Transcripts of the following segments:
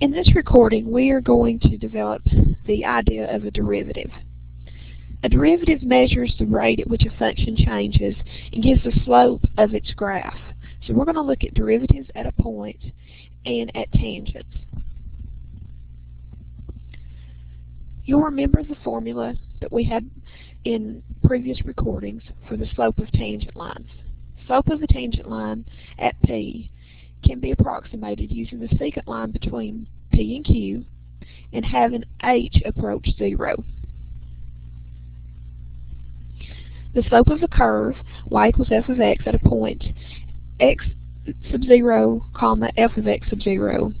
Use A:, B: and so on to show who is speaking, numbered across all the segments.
A: In this recording, we are going to develop the idea of a derivative. A derivative measures the rate at which a function changes and gives the slope of its graph. So we're going to look at derivatives at a point and at tangents. You'll remember the formula that we had in previous recordings for the slope of tangent lines. Slope of a tangent line at P can be approximated using the secant line between P and Q and having H approach zero. The slope of the curve, y equals f of x at a point x sub 0, comma, f of x sub 0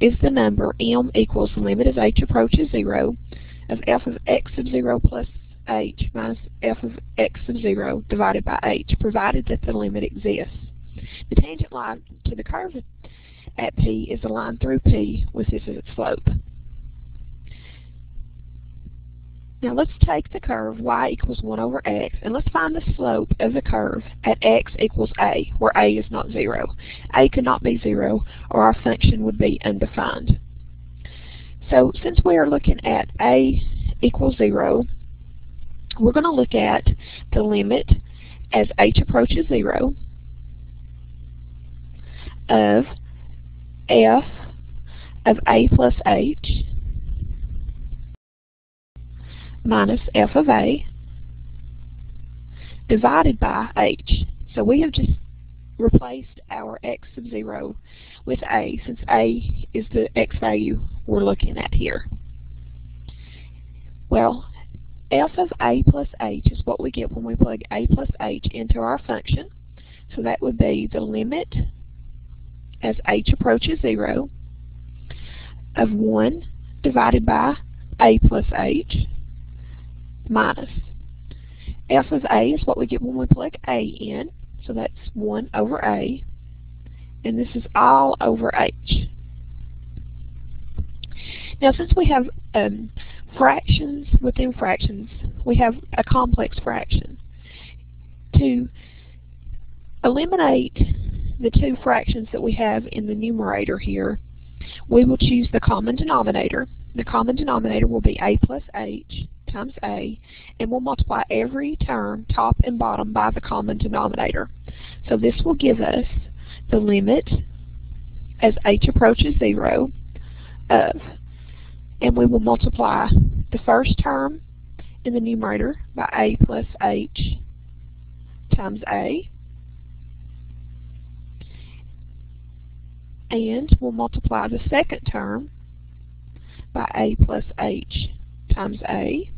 A: is the number m equals the limit as h approaches 0 of f of x sub 0 plus h minus f of x sub 0 divided by h, provided that the limit exists. The tangent line to the curve at P is the line through P with this as its slope. Now let's take the curve y equals 1 over x and let's find the slope of the curve at x equals a, where a is not 0. a could not be 0 or our function would be undefined. So since we are looking at a equals 0, we're going to look at the limit as h approaches 0 of f of a plus h minus f of a divided by h. So we have just replaced our x sub 0 with a, since a is the x value we're looking at here. Well, f of a plus h is what we get when we plug a plus h into our function. So that would be the limit as h approaches 0 of 1 divided by a plus h minus f of a is what we get when we plug a in. So that's 1 over a. And this is all over h. Now since we have um, fractions within fractions, we have a complex fraction. To eliminate the two fractions that we have in the numerator here, we will choose the common denominator. The common denominator will be a plus h times a, and we'll multiply every term, top and bottom, by the common denominator. So this will give us the limit as h approaches 0 of, and we will multiply the first term in the numerator by a plus h times a, and we'll multiply the second term by a plus h times a.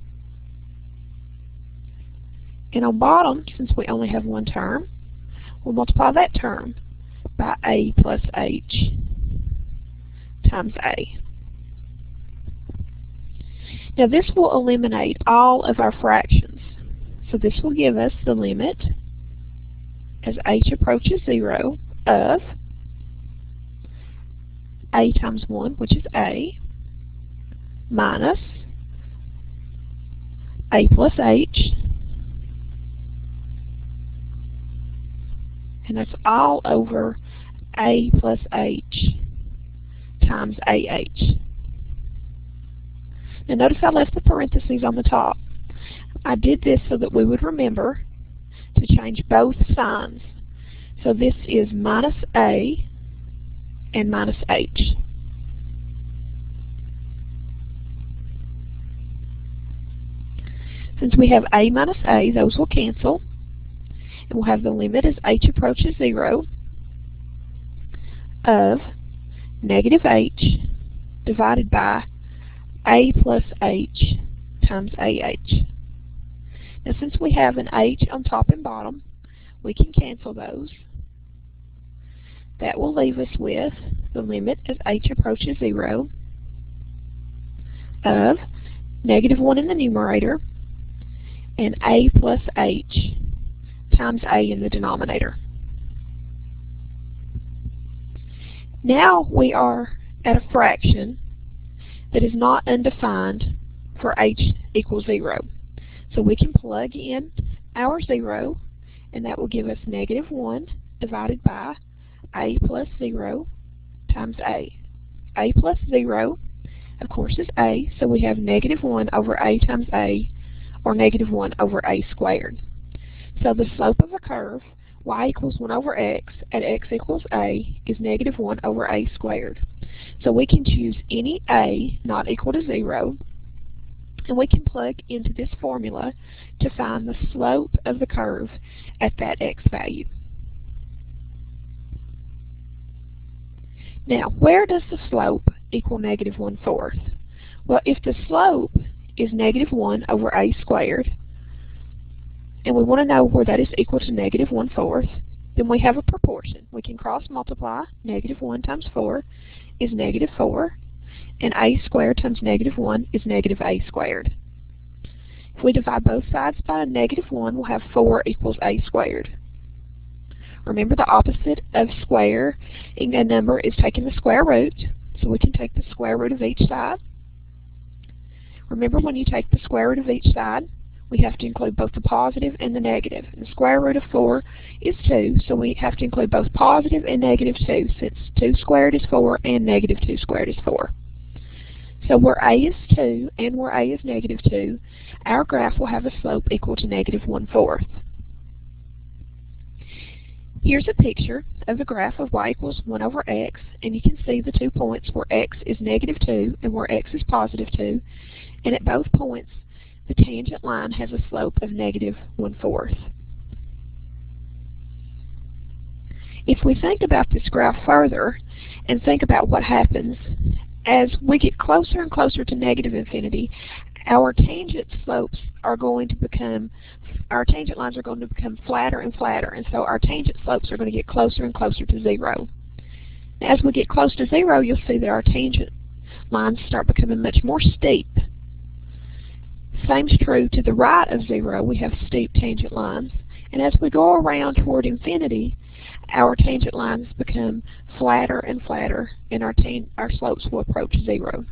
A: And on bottom, since we only have one term, we'll multiply that term by a plus h times a. Now this will eliminate all of our fractions. So this will give us the limit as h approaches 0 of a times 1, which is a, minus a plus h, and that's all over a plus h times ah. Now notice I left the parentheses on the top. I did this so that we would remember to change both signs. So this is minus a and minus h. Since we have a minus a, those will cancel. And we'll have the limit as h approaches 0 of negative h divided by a plus h times ah. Now since we have an h on top and bottom, we can cancel those. That will leave us with the limit as h approaches 0 of negative 1 in the numerator and a plus h times a in the denominator. Now we are at a fraction that is not undefined for h equals 0. So we can plug in our 0, and that will give us negative 1 divided by a plus 0 times a. a plus 0, of course, is a, so we have negative 1 over a times a, or negative 1 over a squared. So the slope of a curve, y equals 1 over x, at x equals a, is negative 1 over a squared. So we can choose any a not equal to 0, and we can plug into this formula to find the slope of the curve at that x value. Now, where does the slope equal negative 1 fourth? Well, if the slope is negative 1 over a squared, and we want to know where that is equal to negative 1 fourth, then we have a proportion. We can cross multiply. Negative 1 times 4 is negative 4, and a squared times negative 1 is negative a squared. If we divide both sides by a negative 1, we'll have 4 equals a squared. Remember the opposite of square in a number is taking the square root, so we can take the square root of each side. Remember when you take the square root of each side, we have to include both the positive and the negative. The square root of 4 is 2, so we have to include both positive and negative 2, since 2 squared is 4 and negative 2 squared is 4. So where a is 2 and where a is negative 2, our graph will have a slope equal to negative 1 fourth. Here's a picture of a graph of y equals 1 over x, and you can see the two points where x is negative 2 and where x is positive 2, and at both points the tangent line has a slope of negative 1 fourth. If we think about this graph further and think about what happens as we get closer and closer to negative infinity, our tangent slopes are going to become, our tangent lines are going to become flatter and flatter, and so our tangent slopes are going to get closer and closer to zero. As we get close to zero, you'll see that our tangent lines start becoming much more steep. Same's true to the right of zero, we have steep tangent lines. And as we go around toward infinity, our tangent lines become flatter and flatter, and our, our slopes will approach zero.